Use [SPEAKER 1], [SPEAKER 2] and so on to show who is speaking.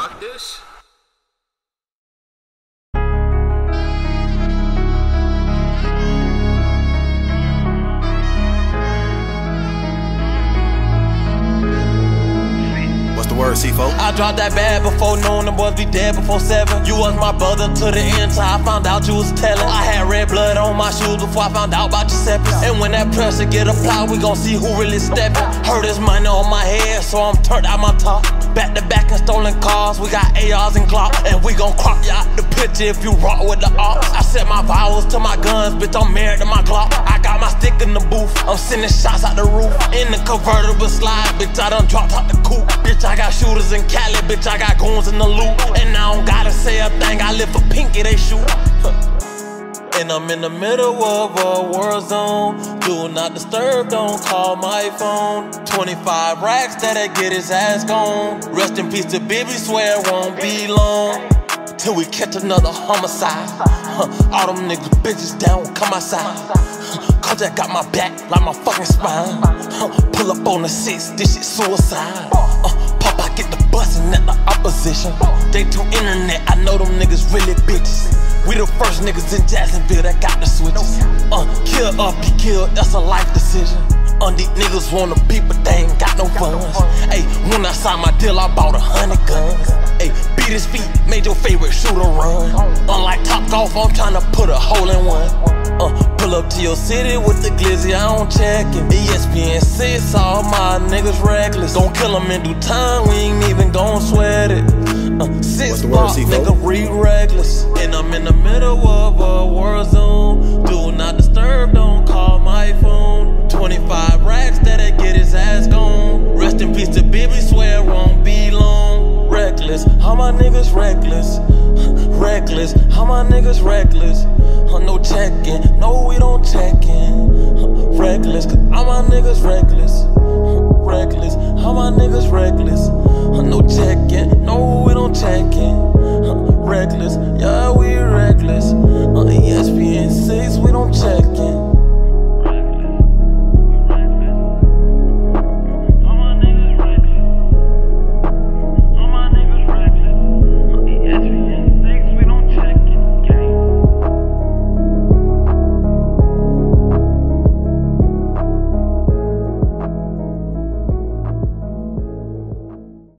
[SPEAKER 1] Stop this.
[SPEAKER 2] What's the word, C4?
[SPEAKER 3] I dropped that bag before noon, the boys be dead before seven. You was my brother to the end till I found out you was telling. I had red blood on my shoes before I found out about your seconds. And when that pressure get applied, we gon' see who really steppin'. Heard his money on my head, so I'm turned out my top. Back to back and stolen cars, we got ARs and Glock. And we gon' crop you out the picture if you rock with the ops. I set my vowels to my guns, bitch, I'm married to my Glock. I got my stick in the booth, I'm sending shots out the roof. In the convertible slide, bitch, I done dropped out the coupe. Bitch, I got shooters in Cali, bitch, I got goons in the loop. And I don't gotta say a thing, I live for pinky, they shoot. And I'm in the middle of a war zone. Do not disturb, don't call my phone. 25 racks that'll get his ass gone. Rest in peace to Bibby, swear it won't be long. Till we catch another homicide. Huh, all them niggas bitches down, come outside. I got my back like my fucking spine. Huh, Pull up on the six, this shit suicide. Uh, Pop, I get the bustin' at the opposition. They too internet, I know them niggas really bitches. We the first niggas in Jacksonville that got the switches. Uh, kill or be killed, that's a life decision. Uh, these niggas wanna beat, but they ain't got no funds. Hey, when I signed my deal, I bought a hundred guns. Hey, beat his feet, made your favorite shooter run. Unlike Top Golf, I'm tryna put a hole in one. Uh, pull up to your city with the glizzy, I don't check it. ESPN 6, all my niggas reckless. Don't kill them in due time, we ain't even gon' sweat it. Uh, six street reckless, and I'm in the middle of a war zone. Do not disturb, don't call my phone. 25 racks that'll get his ass gone. Rest in peace to Bibby, swear it won't be long. Reckless, how my niggas reckless? reckless, how my niggas reckless? Huh, no checking, no, we don't checking. Uh, reckless, cause all my niggas reckless. Uh, reckless, how my niggas reckless? Huh, no checking, no, we don't checking.